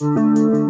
Música